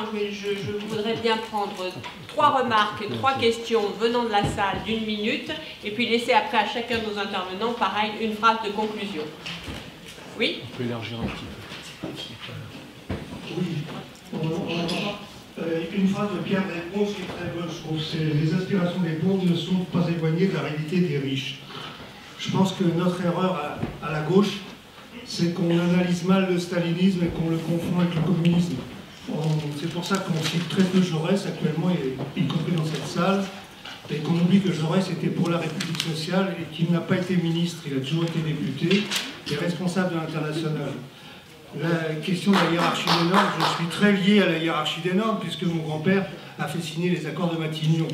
Non, je, je- je voudrais bien prendre trois remarques, trois questions venant de la salle d'une minute, et puis laisser après à chacun de nos intervenants, pareil, une phrase de conclusion. Oui? On peut élargir un petit peu. Oui. Euh, une phrase de Pierre Desproges qui est très bonne, je trouve, c'est les aspirations des pauvres ne sont pas éloignées de la réalité des riches. Je pense que notre erreur à, à la gauche, c'est qu'on analyse mal le stalinisme et qu'on le confond avec le communisme. C'est pour ça qu'on cite très peu Jaurès actuellement, y compris dans cette salle, et qu'on oublie que Jaurès était pour la République sociale et qu'il n'a pas été ministre, il a toujours été député et responsable de l'international. La question de la hiérarchie des normes, je suis très lié à la hiérarchie des normes, puisque mon grand-père a fait signer les accords de Matignon.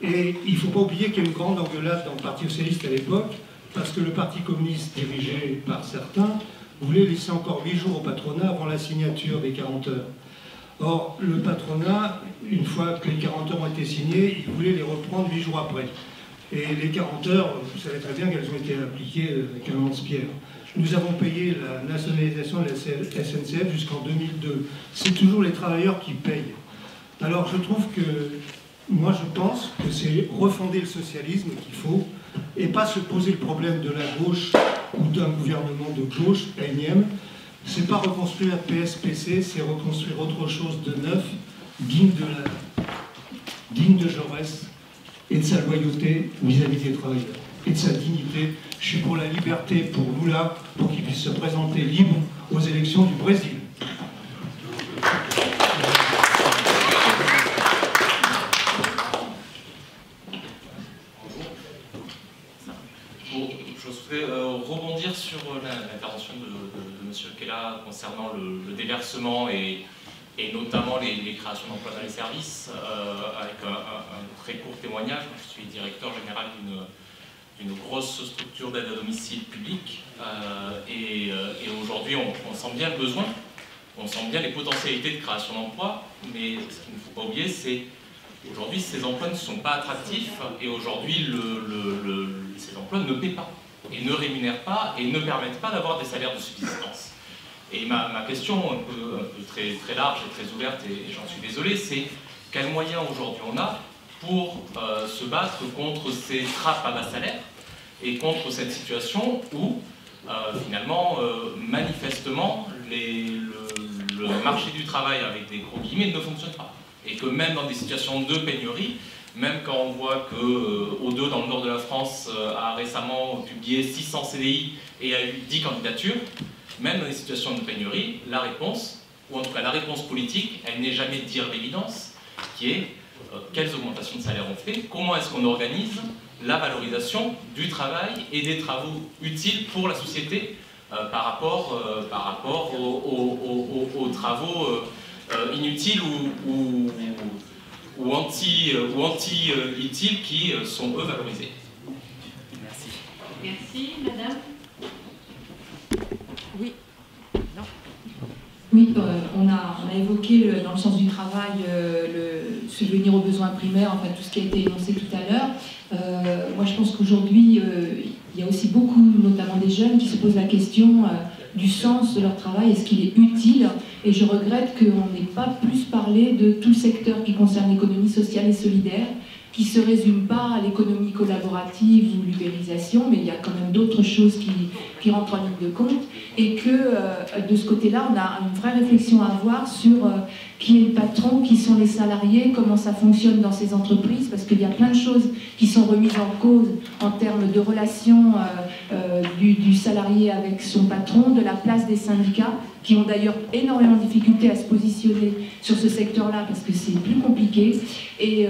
Et il ne faut pas oublier qu'il y a une grande engueulade dans le Parti socialiste à l'époque, parce que le Parti communiste, dirigé par certains, voulait laisser encore 8 jours au patronat avant la signature des 40 heures. Or, le patronat, une fois que les 40 heures ont été signées, il voulait les reprendre 8 jours après. Et les 40 heures, vous savez très bien qu'elles ont été appliquées avec un lance-pierre. Nous avons payé la nationalisation de la SNCF jusqu'en 2002. C'est toujours les travailleurs qui payent. Alors je trouve que, moi je pense que c'est refonder le socialisme qu'il faut, et pas se poser le problème de la gauche ou d'un gouvernement de gauche énième. C'est pas reconstruire PSPC, c'est reconstruire autre chose de neuf, digne de, la, digne de Jaurès et de sa loyauté vis-à-vis des travailleurs et de sa dignité. Je suis pour la liberté pour Lula, pour qu'il puisse se présenter libre aux élections du Brésil. Bon, je souhaiterais euh, rebondir sur euh, la- l'intervention de, de- de Concernant le, déversement et, notamment les, créations d'emplois dans les services, euh, avec un, très court témoignage. Je suis directeur général d'une grosse structure d'aide à domicile public euh, et, euh, et aujourd'hui on, sent bien le besoin, on sent bien les potentialités de création d'emplois, mais ce qu'il ne faut pas oublier c'est Aujourd'hui, ces emplois ne sont pas attractifs et aujourd'hui, ces emplois ne paient pas et ne rémunèrent pas et ne permettent pas d'avoir des salaires de subsistance. Et ma, question, un peu, très, large et très ouverte, et, j'en suis désolé, c'est quels moyens aujourd'hui on a pour euh, se battre contre ces trappes à bas salaire et contre cette situation où, euh, finalement, euh, manifestement, le, le marché du travail avec des gros guillemets ne fonctionne pas. Et que même dans des situations de pénurie, même quand on voit que euh, O2 dans le nord de la France a récemment publié 600 CDI et a eu 10 candidatures, même dans des situations de pénurie, la réponse, ou en tout cas la réponse politique, elle n'est jamais de dire l'évidence, qui est euh, quelles augmentations de salaire on fait, comment est-ce qu'on organise la valorisation du travail et des travaux utiles pour la société euh, par rapport, euh, par rapport aux, aux- aux- aux travaux inutiles ou, ou, ou anti, euh, ou anti-utiles qui euh, sont eux valorisés. Merci. Merci, madame. Oui, euh, on, a, évoqué dans le sens du travail euh, le subvenir aux besoins primaires, enfin tout ce qui a été énoncé tout à l'heure. Euh, moi, je pense qu'aujourd'hui, il y a aussi beaucoup, notamment des jeunes, qui se posent la question du sens de leur travail, est-ce qu'il est utile? Et je regrette qu'on n'ait pas plus parlé de tout le secteur qui concerne l'économie sociale et solidaire, qui ne se résume pas à l'économie collaborative ou l'ubérisation, mais il y a quand même d'autres choses qui, qui rentrent en ligne de compte et que euh, de ce côté-là, on a une vraie réflexion à avoir sur euh, qui est le patron, qui sont les salariés, comment ça fonctionne dans ces entreprises, parce qu'il y a plein de choses qui sont remises en cause en termes de relations euh, du, du salarié avec son patron, de la place des syndicats, qui ont d'ailleurs énormément de difficultés à se positionner sur ce secteur-là, parce que c'est plus compliqué, et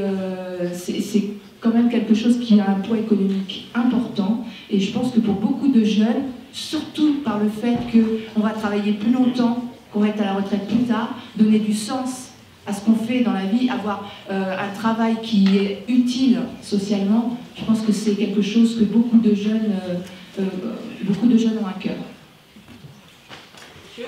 c'est quand même quelque chose qui a un poids économique important, et je pense que pour beaucoup de jeunes, surtout par le fait qu'on va travailler plus longtemps, qu'on va être à la retraite plus tard, donner du sens à ce qu'on fait dans la vie, avoir euh, un travail qui est utile socialement, je pense que c'est quelque chose que beaucoup de jeunes, euh, euh, beaucoup de jeunes ont à cœur. Monsieur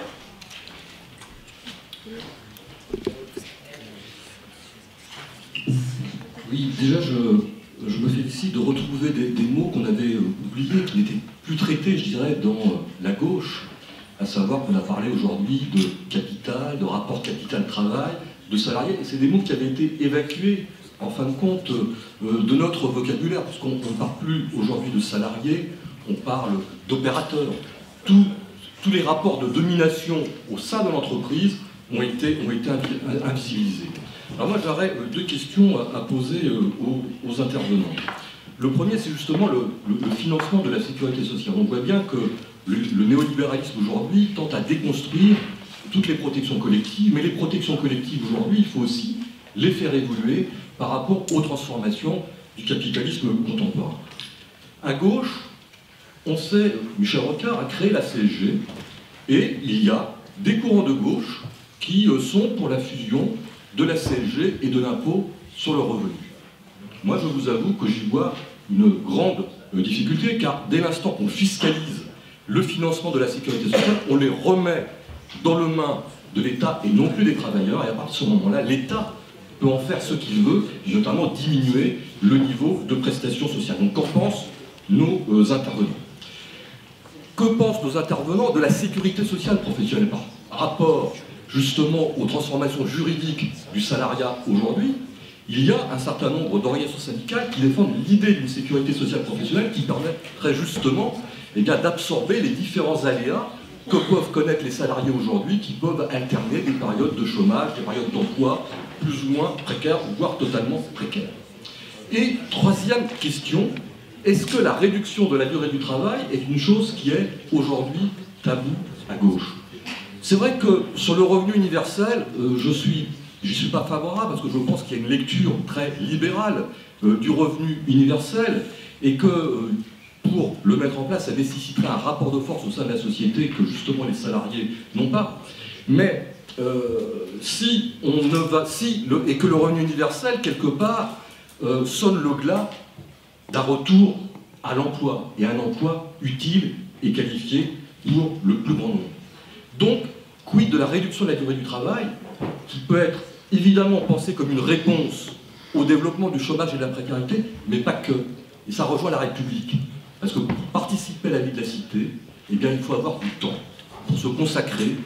Oui, déjà, je, me félicite de retrouver des, mots qu'on avait oubliés, qui n'étaient plus traités, je dirais, dans euh, la gauche. à savoir qu'on a parlé aujourd'hui de capital, de rapport capital-travail, de salarié, et c'est des mots qui avaient été évacués, en fin de compte, euh, de notre vocabulaire, parce qu'on ne parle plus aujourd'hui de salarié, on parle d'opérateur. Tous, les rapports de domination au sein de l'entreprise ont été, ont été invisibilisés. Alors moi j'aurais euh, deux questions à, poser euh, aux, intervenants. Le premier c'est justement le, financement de la sécurité sociale. On voit bien que le néolibéralisme aujourd'hui tente à déconstruire toutes les protections collectives, mais les protections collectives aujourd'hui, il faut aussi les faire évoluer par rapport aux transformations du capitalisme contemporain. À gauche, on sait, Michel Rocard a créé la CSG, et il y a des courants de gauche qui euh, sont pour la fusion de la CSG et de l'impôt sur le revenu. Moi, je vous avoue que j'y vois une grande euh, difficulté, car dès l'instant qu'on fiscalise le financement de la sécurité sociale, on les remet dans le main de l'État et non plus des travailleurs, et à partir de ce moment-là, l'État peut en faire ce qu'il veut, notamment diminuer le niveau de prestations sociales. Donc qu'en pensent nos euh, intervenants? Que pensent nos intervenants de la sécurité sociale professionnelle par rapport justement aux transformations juridiques du salariat aujourd'hui il y a un certain nombre d'organisations syndicales qui défendent l'idée d'une sécurité sociale professionnelle qui permettrait justement eh d'absorber les différents aléas que peuvent connaître les salariés aujourd'hui qui peuvent alterner des périodes de chômage, des périodes d'emploi plus ou moins précaires, voire totalement précaires. Et troisième question, est-ce que la réduction de la durée du travail est une chose qui est aujourd'hui tabou à gauche? C'est vrai que sur le revenu universel, euh, je suis, j'y suis pas favorable parce que je pense qu'il y a une lecture très libérale euh, du revenu universel et que euh, pour le mettre en place, ça nécessiterait un rapport de force au sein de la société que justement les salariés n'ont pas. Mais si on ne va, si et que le revenu universel quelque part sonne le glas d'un retour à l'emploi et un emploi utile et qualifié pour le plus grand nombre. Donc, quid de la réduction de la durée du travail, qui peut être évidemment pensée comme une réponse au développement du chômage et de la précarité, mais pas que. Et ça rejoint la République. Parce que pour participer à la vie de la cité, eh bien, il faut avoir du temps pour se consacrer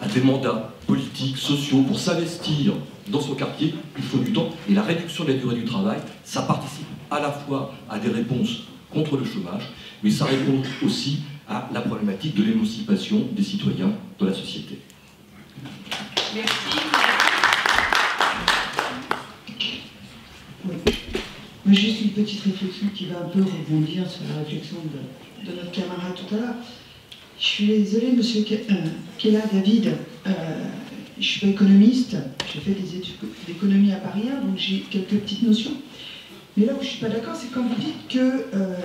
à des mandats politiques, sociaux, pour s'investir dans son quartier, il faut du temps. Et la réduction de la durée du travail, ça participe à la fois à des réponses contre le chômage, mais ça répond aussi à la problématique de l'émancipation des citoyens dans la société. Merci. juste une petite réflexion qui va un peu rebondir sur la réflexion de, notre camarade tout à l'heure. Je suis désolée, monsieur Kella euh, David, euh, je ne suis pas économiste, j'ai fait des études d'économie à Paris donc j'ai quelques petites notions. Mais là où je ne suis pas d'accord, c'est quand vous dites que euh,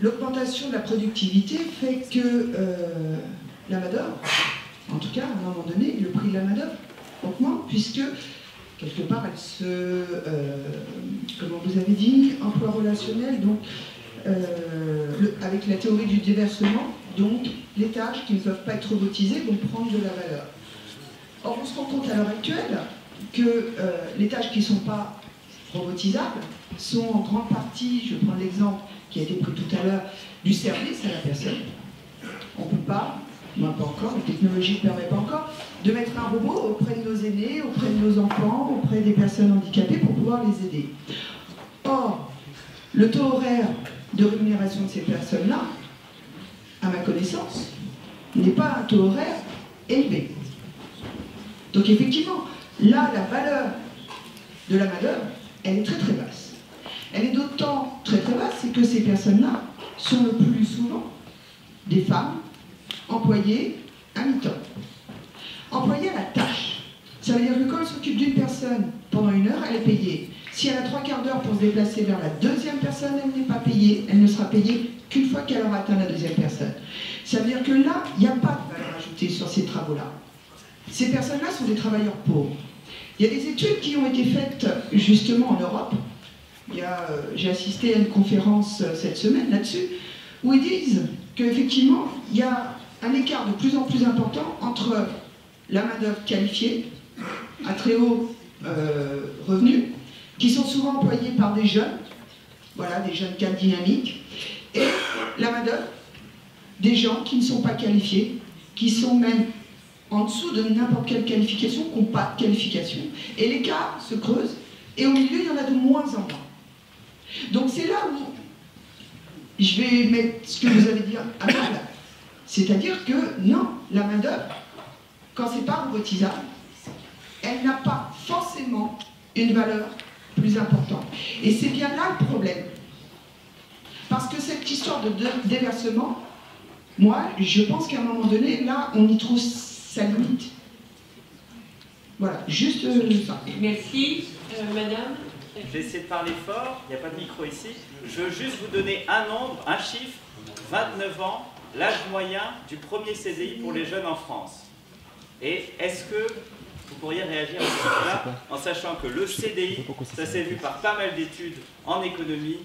l'augmentation de la productivité fait que la main en tout cas à un moment donné, le prix de la main augmente, puisque quelque part, elle se, euh, comment vous avez dit, emploi relationnel, donc euh, avec la théorie du déversement, donc les tâches qui ne peuvent pas être robotisées vont prendre de la valeur. Or, on se rend compte à l'heure actuelle que euh, les tâches qui ne sont pas robotisables sont en grande partie, je prends l'exemple qui a été pris tout à l'heure, du service à la personne. On ne peut pas non, pas encore, la technologie ne permet pas encore, de mettre un robot auprès de nos aînés, auprès de nos enfants, auprès des personnes handicapées pour pouvoir les aider. Or, le taux horaire de rémunération de ces personnes-là, à ma connaissance, n'est pas un taux horaire élevé. Donc effectivement, là, la valeur de la main elle est très très basse. Elle est d'autant c'est que ces personnes-là sont le plus souvent des femmes employé à mi-temps. Employé à la tâche. Ça veut dire que quand elle s'occupe d'une personne pendant une heure, elle est payée. Si elle a trois quarts d'heure pour se déplacer vers la deuxième personne, elle n'est pas payée. Elle ne sera payée qu'une fois qu'elle aura atteint la deuxième personne. Ça veut dire que là, il n'y a pas de valeur ajoutée sur ces travaux-là. Ces personnes-là sont des travailleurs pauvres. Il y a des études qui ont été faites justement en Europe. Euh, j'ai assisté à une conférence euh, cette semaine là-dessus, où ils disent qu'effectivement, il y a un écart de plus en plus important entre la main-d'œuvre qualifiée, à très haut euh, revenu, qui sont souvent employés par des jeunes, voilà, des jeunes cadres dynamiques, et la main-d'œuvre des gens qui ne sont pas qualifiés, qui sont même en dessous de n'importe quelle qualification, qui n'ont pas de qualification. Et l'écart se creuse, et au milieu, il y en a de moins en moins. Donc c'est là où je vais mettre ce que vous avez dit à mal. C'est-à-dire que non, la main-d'œuvre, quand c'est pas robotisable, elle n'a pas forcément une valeur plus importante. Et c'est bien là le problème. Parce que cette histoire de déversement, moi, je pense qu'à un moment donné, là, on y trouve sa limite. Voilà, juste euh, ça. Merci, euh, madame. Je vais essayer de parler fort, il n'y a pas de micro ici. Je veux juste vous donner un nombre, un chiffre, 29 ans, l'âge moyen du premier CDI pour les jeunes en France. Et est-ce que vous pourriez réagir à ce là en sachant que le CDI, ça s'est vu par pas mal d'études en économie,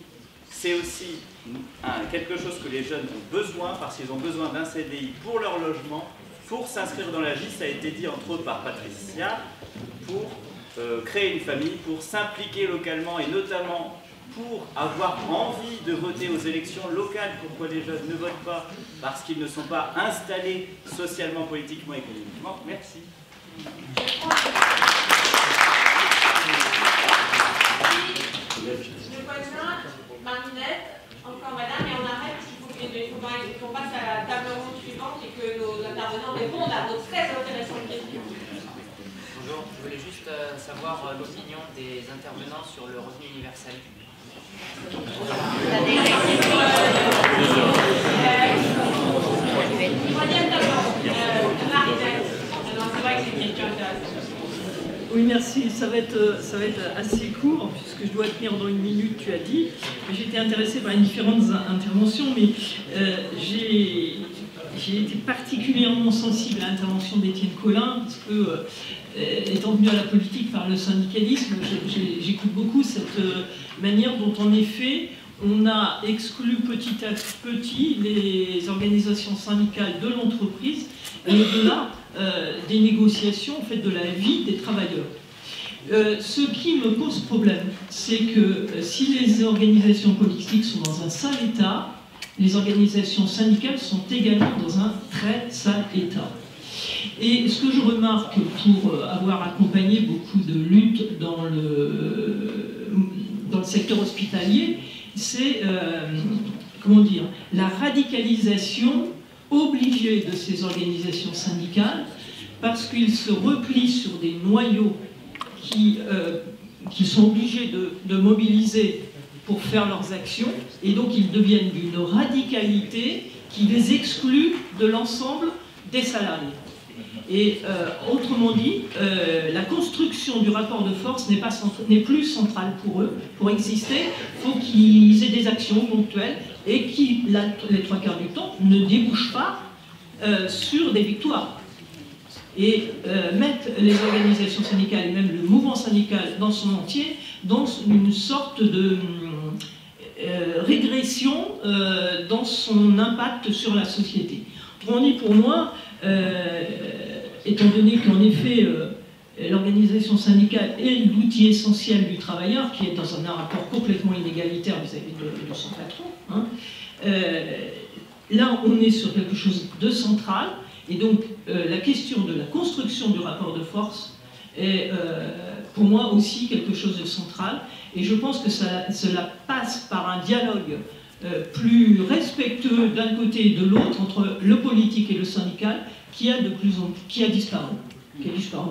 c'est aussi quelque chose que les jeunes ont besoin parce qu'ils ont besoin d'un CDI pour leur logement, pour s'inscrire dans la vie, ça a été dit entre autres par Patricia, pour euh, créer une famille, pour s'impliquer localement et notamment pour avoir envie de voter aux élections locales. Pourquoi les jeunes ne votent pas? Parce qu'ils ne sont pas installés socialement, politiquement, économiquement. Merci. Marinette, encore madame, et on arrête, il faut qu'on passe à la table ronde suivante et que nos intervenants répondent à vos très intéressantes questions. Je voulais juste euh, savoir euh, l'opinion des intervenants sur le revenu universel. Oui, merci. Ça va, être, ça va être assez court, puisque je dois tenir dans une minute, tu as dit. Été intéressée par les différentes interventions, mais euh, été particulièrement sensible à l'intervention d'Étienne Collin, parce que, euh, étant venu à la politique par le syndicalisme, j'écoute beaucoup cette euh, manière dont, en effet, on a exclu petit à petit les organisations syndicales de l'entreprise, et au-delà, euh, des négociations en fait, de la vie des travailleurs. Ce qui me pose problème, c'est que si les organisations politiques sont dans un sale état, les organisations syndicales sont également dans un très sale état. Et ce que je remarque pour avoir accompagné beaucoup de luttes dans le, dans le secteur hospitalier, c'est dire, la radicalisation obligé de ces organisations syndicales parce qu'ils se replient sur des noyaux qui, euh, qui sont obligés de, mobiliser pour faire leurs actions et donc ils deviennent d'une radicalité qui les exclut de l'ensemble des salariés. Et euh, autrement dit, euh, la construction du rapport de force n'est plus centrale pour eux. Pour exister, il faut qu'ils aient des actions ponctuelles et qui, les trois quarts du temps, ne débouchent pas euh, sur des victoires. Et mettre les organisations syndicales et même le mouvement syndical dans son entier dans une sorte de régression dans son impact sur la société. Autrement dit, pour moi, étant donné qu'en effet, euh, l'organisation syndicale est l'outil essentiel du travailleur, qui est dans un rapport complètement inégalitaire vis-à-vis de, son patron, hein, euh, là, on est sur quelque chose de central, et donc euh, la question de la construction du rapport de force est pour moi aussi quelque chose de central, et je pense que cela passe par un dialogue plus respectueux d'un côté et de l'autre entre le politique et le syndical, qui a de plus en qui a disparu. Qui a disparu.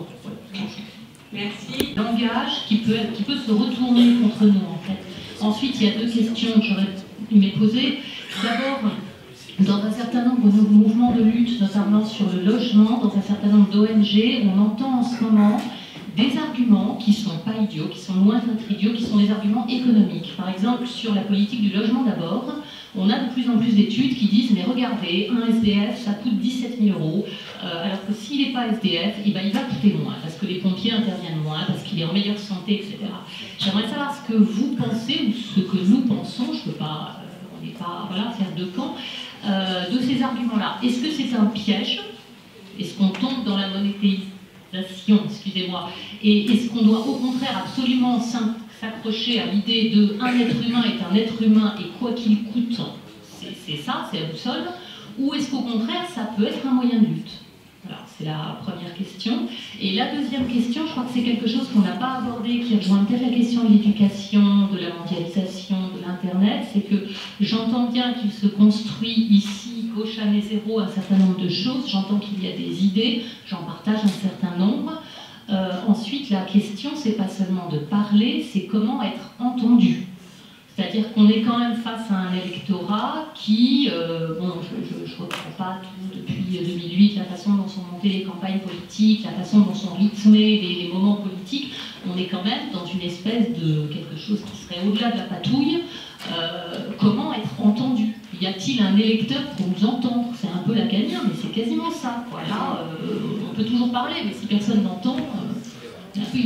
Merci. Langage qui peut, qui peut se retourner contre nous en fait. Ensuite, il y a deux questions que j'aurais aimé poser. D'abord, dans un certain nombre de mouvements de lutte, notamment sur le logement, dans un certain nombre d'ONG, on entend en ce moment des arguments qui ne sont pas idiots, qui sont loin d'être idiots, qui sont des arguments économiques. Par exemple, sur la politique du logement d'abord, on a de plus en plus d'études qui disent mais regardez, un SDF ça coûte 17 000 euros, euh, alors que s'il n'est pas SDF, eh ben, il va coûter moins parce que les pompiers interviennent moins, parce qu'il est en meilleure santé, etc. J'aimerais savoir ce que vous pensez ou ce que nous pensons, je ne peux pas, euh, on n'est pas voilà, faire de camp, euh, de ces arguments-là. Est-ce que c'est un piège? Est-ce qu'on tombe dans la monétisation, excusez-moi. Et est-ce qu'on doit au contraire absolument s'accrocher à l'idée de un être humain est un être humain et quoi qu'il coûte, c'est ça, c'est la Ou est-ce qu'au contraire, ça peut être un moyen de lutte? C'est la première question. Et la deuxième question, je crois que c'est quelque chose qu'on n'a pas abordé, qui rejoint peut-être la question de l'éducation, de la mondialisation, de l'Internet, c'est que j'entends bien qu'il se construit ici, qu'au et Zéro, un certain nombre de choses, j'entends qu'il y a des idées, j'en partage un certain nombre. Euh, ensuite, la question, c'est pas seulement de parler, c'est comment être entendu. C'est-à-dire qu'on est quand même face à un électorat qui, euh, bon, je ne reprends pas tout depuis 2008, la façon dont sont montées les campagnes politiques, la façon dont sont rythmés les, moments politiques, on est quand même dans une espèce de quelque chose qui serait au-delà de la patouille. Euh, comment être entendu? Y a-t-il un électeur pour nous entendre? C'est un peu la gagnante, mais c'est quasiment ça. Voilà, euh, on peut toujours parler, mais si personne n'entend, c'est un peu.